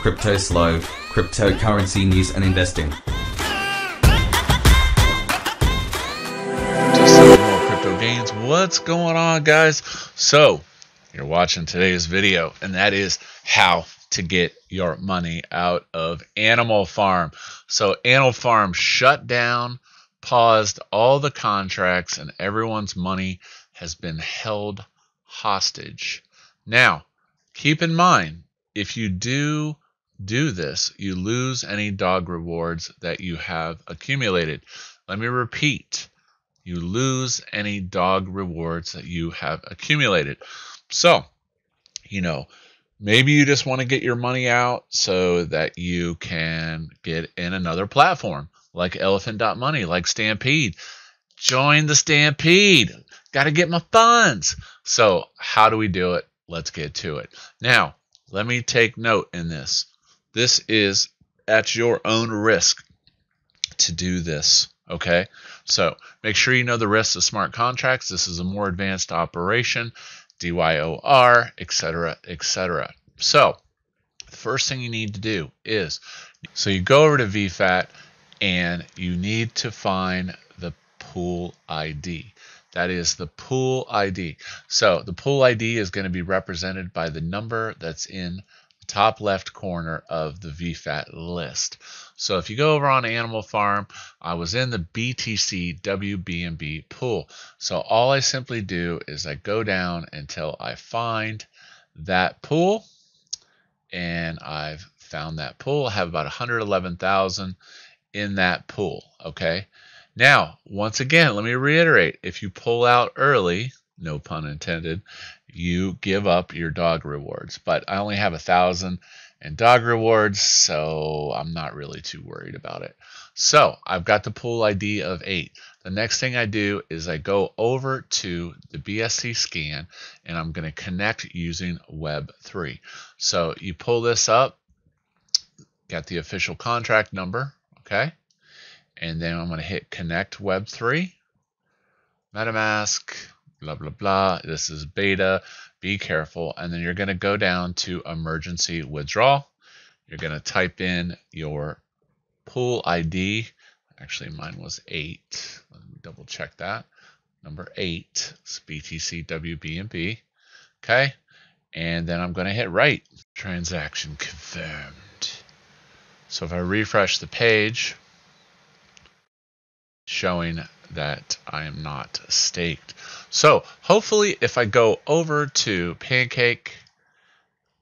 Crypto Slo, cryptocurrency news and investing. Just some more crypto gains. What's going on, guys? So, you're watching today's video, and that is how to get your money out of Animal Farm. So, Animal Farm shut down, paused all the contracts, and everyone's money has been held hostage. Now, keep in mind, if you do do this, you lose any dog rewards that you have accumulated. Let me repeat you lose any dog rewards that you have accumulated. So, you know, maybe you just want to get your money out so that you can get in another platform like Elephant.money, like Stampede. Join the Stampede. Got to get my funds. So, how do we do it? Let's get to it. Now, let me take note in this. This is at your own risk to do this. Okay, so make sure you know the risks of smart contracts. This is a more advanced operation, DYOR, etc., etc. So the first thing you need to do is so you go over to VFAT and you need to find the pool ID. That is the pool ID. So the pool ID is going to be represented by the number that's in top left corner of the VFAT list. So if you go over on Animal Farm, I was in the BTC WBNB pool. So all I simply do is I go down until I find that pool and I've found that pool. I have about 111,000 in that pool, okay? Now, once again, let me reiterate, if you pull out early, no pun intended, you give up your dog rewards. But I only have a thousand in dog rewards, so I'm not really too worried about it. So I've got the pool ID of eight. The next thing I do is I go over to the BSC scan and I'm going to connect using Web3. So you pull this up, got the official contract number, okay? And then I'm going to hit connect Web3, MetaMask, blah, blah, blah. This is beta. Be careful. And then you're going to go down to emergency withdrawal. You're going to type in your pool ID. Actually, mine was 8. Let me double check that. Number 8 is BTC WBNB. Okay. And then I'm going to hit write. Transaction confirmed. So if I refresh the page, showing that I am not staked. So hopefully if I go over to Pancake,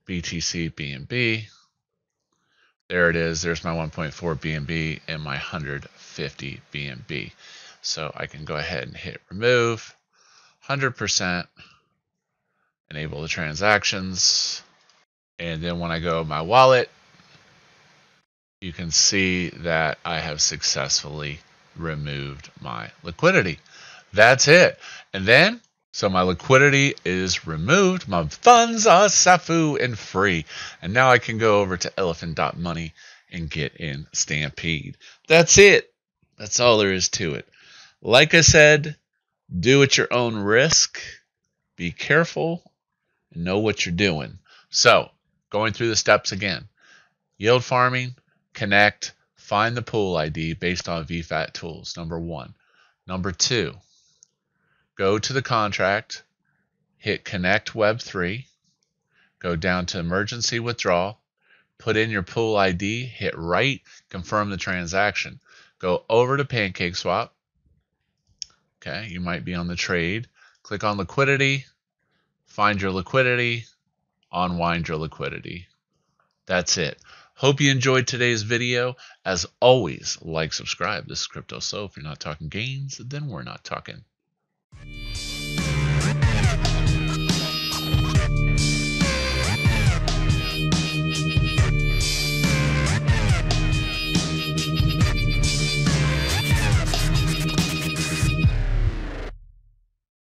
BTC BNB, there it is. There's my 1.4 BNB and my 150 BNB. So I can go ahead and hit remove, 100%, enable the transactions. And then when I go my wallet, you can see that I have successfully removed my liquidity. That's it. And then, so my liquidity is removed. My funds are Safu and free. And now I can go over to elephant.money and get in Stampede. That's it. That's all there is to it. Like I said, do at your own risk. Be careful and know what you're doing. So, going through the steps again yield farming, connect, Find the pool ID based on VFAT tools, number one. Number two, go to the contract, hit Connect Web 3, go down to Emergency Withdrawal, put in your pool ID, hit Write, confirm the transaction. Go over to PancakeSwap. Okay, you might be on the trade. Click on Liquidity, find your liquidity, unwind your liquidity. That's it. Hope you enjoyed today's video. As always, like, subscribe. This is Crypto Slo. If you're not talking gains, then we're not talking.